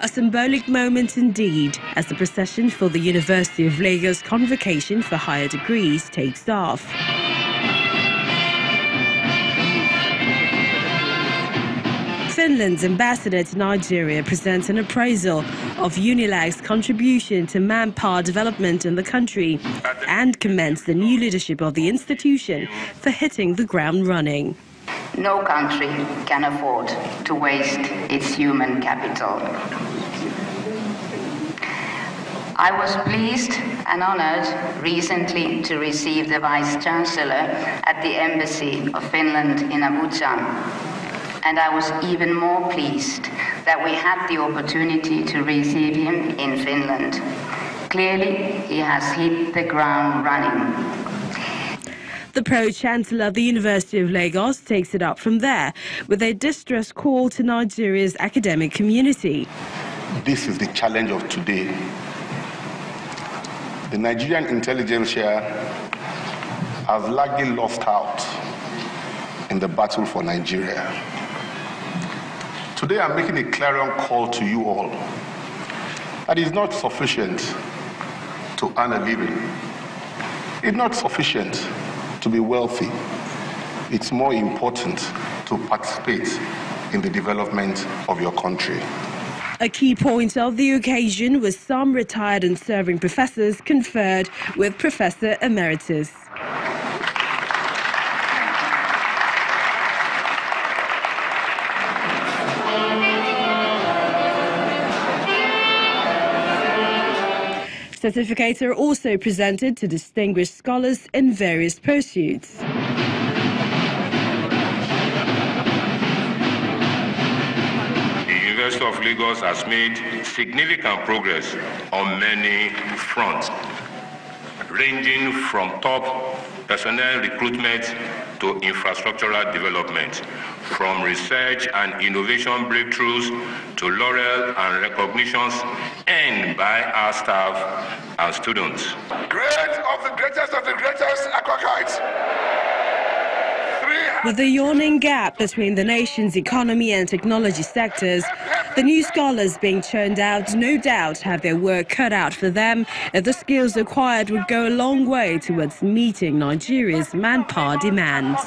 A symbolic moment indeed as the procession for the University of Lagos Convocation for Higher Degrees takes off. Finland's ambassador to Nigeria presents an appraisal of UNILAG's contribution to manpower development in the country and commends the new leadership of the institution for hitting the ground running. No country can afford to waste its human capital. I was pleased and honored recently to receive the Vice Chancellor at the Embassy of Finland in Abuja and I was even more pleased that we had the opportunity to receive him in Finland. Clearly, he has hit the ground running. The Pro Chancellor of the University of Lagos takes it up from there with a distress call to Nigeria's academic community. This is the challenge of today. The Nigerian intelligentsia has largely lost out in the battle for Nigeria. Today I'm making a clarion call to you all that is not sufficient to earn a living. It's not sufficient to be wealthy. It's more important to participate in the development of your country. A key point of the occasion was some retired and serving professors conferred with Professor Emeritus. Certificates are also presented to distinguished scholars in various pursuits. The University of Lagos has made significant progress on many fronts, ranging from top personnel recruitment to infrastructural development, from research and innovation breakthroughs to laurel and recognitions earned by our staff and students. Great of the greatest of the greatest Akokites. With the yawning gap between the nation's economy and technology sectors, the new scholars being churned out no doubt have their work cut out for them the skills acquired would go a long way towards meeting Nigeria's manpower demands.